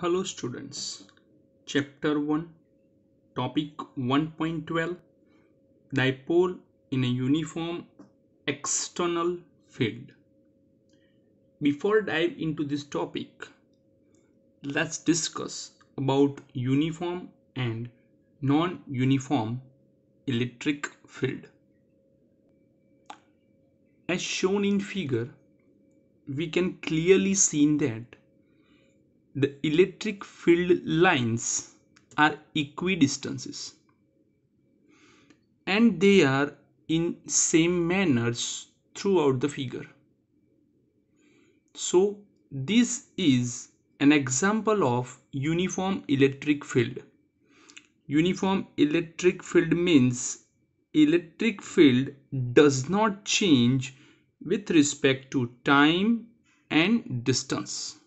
Hello students. Chapter 1 Topic 1.12 Dipole in a uniform external field. Before dive into this topic, let's discuss about uniform and non-uniform electric field. As shown in figure, we can clearly see that the electric field lines are equidistances and they are in same manners throughout the figure. So this is an example of uniform electric field. Uniform electric field means electric field does not change with respect to time and distance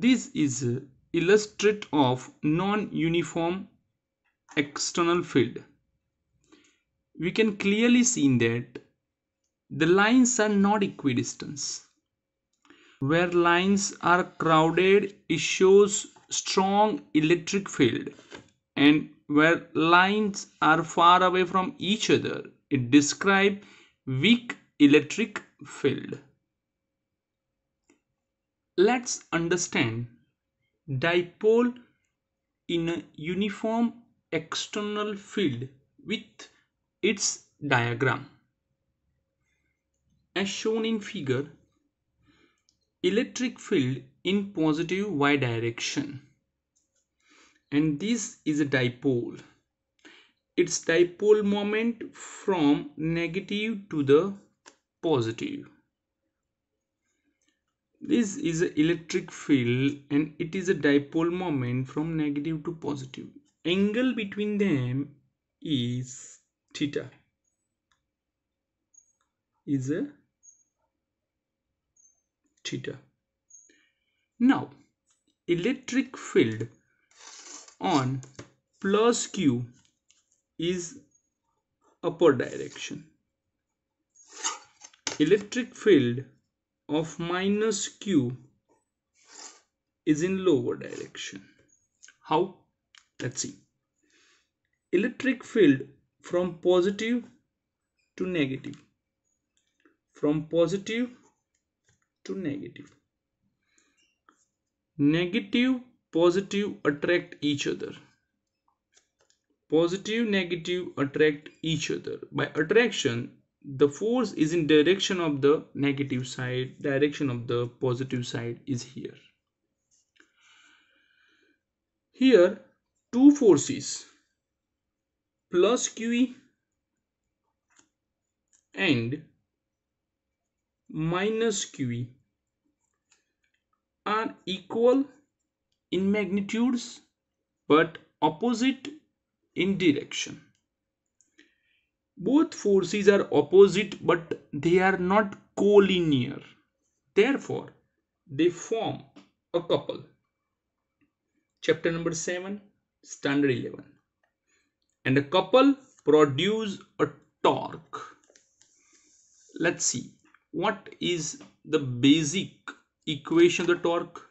this is illustrate of non-uniform external field. We can clearly see that the lines are not equidistant. Where lines are crowded, it shows strong electric field and where lines are far away from each other, it describes weak electric field. Let's understand dipole in a uniform external field with its diagram. As shown in figure, electric field in positive y direction and this is a dipole. Its dipole moment from negative to the positive this is an electric field and it is a dipole moment from negative to positive. Angle between them is theta. Is a theta. Now, electric field on plus q is upper direction. Electric field of minus q is in lower direction. How? Let's see. Electric field from positive to negative. From positive to negative. Negative, positive attract each other. Positive, negative attract each other. By attraction, the force is in direction of the negative side direction of the positive side is here. Here two forces plus QE and minus QE are equal in magnitudes but opposite in direction both forces are opposite but they are not collinear. Therefore, they form a couple. Chapter number 7, Standard 11. And a couple produce a torque. Let's see. What is the basic equation of the torque?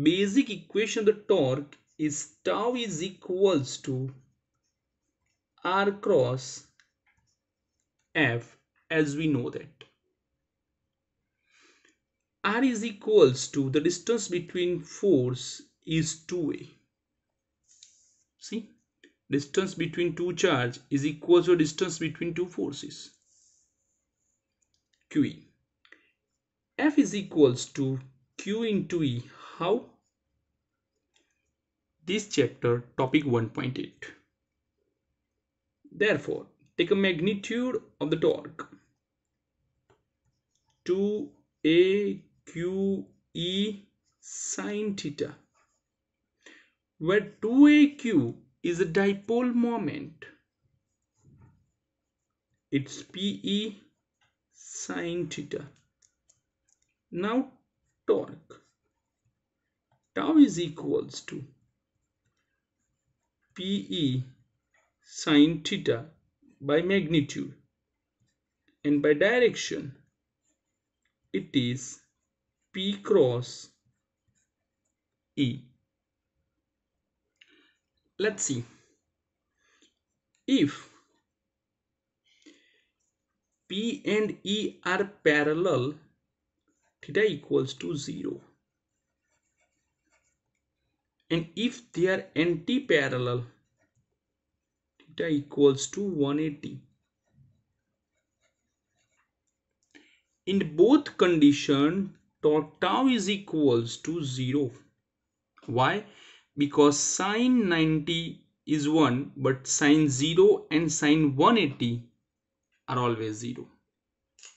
Basic equation of the torque is tau is equals to r cross F as we know that. R is equals to the distance between force is 2a. See, distance between two charge is equal to distance between two forces. QE. F is equals to Q into E. How? This chapter topic 1.8. Therefore, take a magnitude of the torque. 2a q e sine theta where 2aq is a dipole moment. It's pe sine theta. Now torque. Tau is equals to pe sine theta by magnitude and by direction it is p cross E. Let's see. If P and E are parallel, theta equals to 0. And if they are anti-parallel, theta equals to 180. In both condition, torque tau is equals to 0. Why? Because sine 90 is 1 but sine 0 and sine 180 are always 0.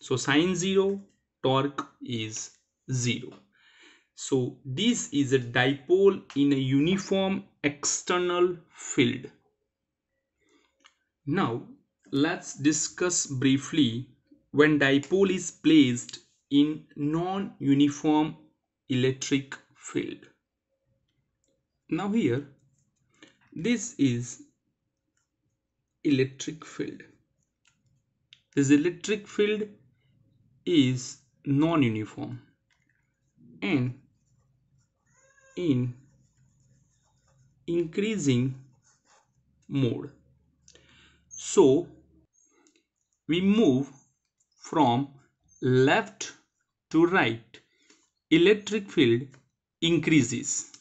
So sine 0 torque is 0. So this is a dipole in a uniform external field. Now let's discuss briefly when dipole is placed in non-uniform electric field. Now here this is electric field. This electric field is non-uniform and in increasing mode so we move from left to right. Electric field increases.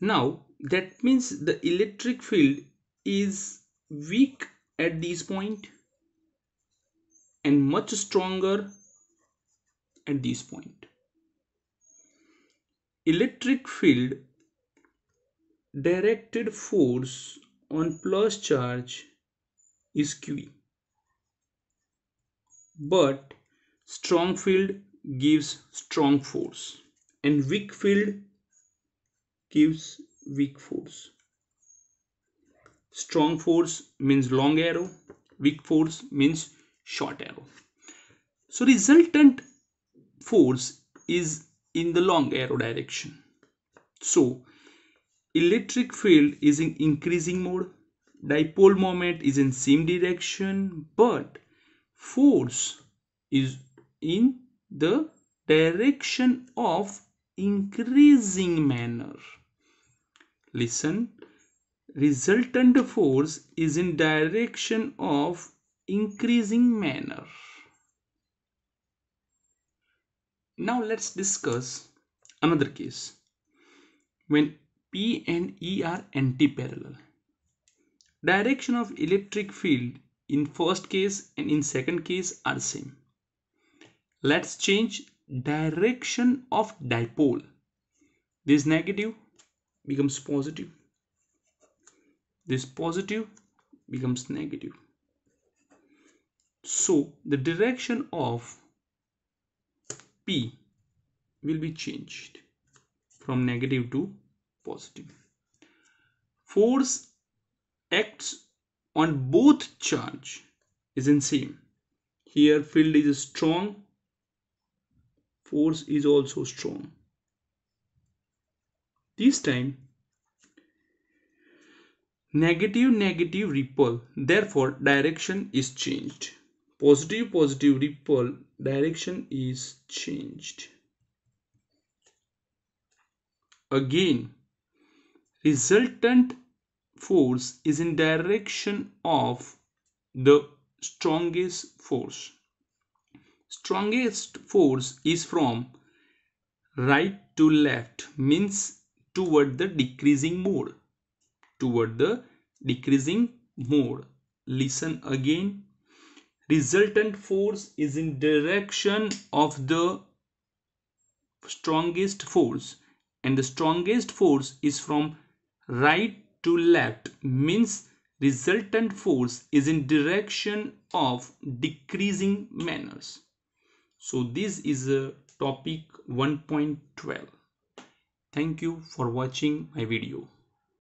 Now that means the electric field is weak at this point and much stronger at this point. Electric field directed force on plus charge is QE. But strong field gives strong force and weak field gives weak force. Strong force means long arrow, weak force means short arrow. So resultant force is in the long arrow direction. So electric field is in increasing mode dipole moment is in same direction but force is in the direction of increasing manner. Listen resultant force is in direction of increasing manner. Now let's discuss another case. When P and E are anti-parallel. Direction of electric field in first case and in second case are same. Let's change direction of dipole. This negative becomes positive. This positive becomes negative. So the direction of P will be changed from negative to positive. Force acts on both charge is in same. Here field is strong, force is also strong. This time negative negative repel therefore direction is changed positive positive repel direction is changed again resultant force is in direction of the strongest force. Strongest force is from right to left means toward the decreasing mode toward the decreasing mode listen again. Resultant force is in direction of the strongest force and the strongest force is from right to left means resultant force is in direction of decreasing manners. So this is a topic 1.12 thank you for watching my video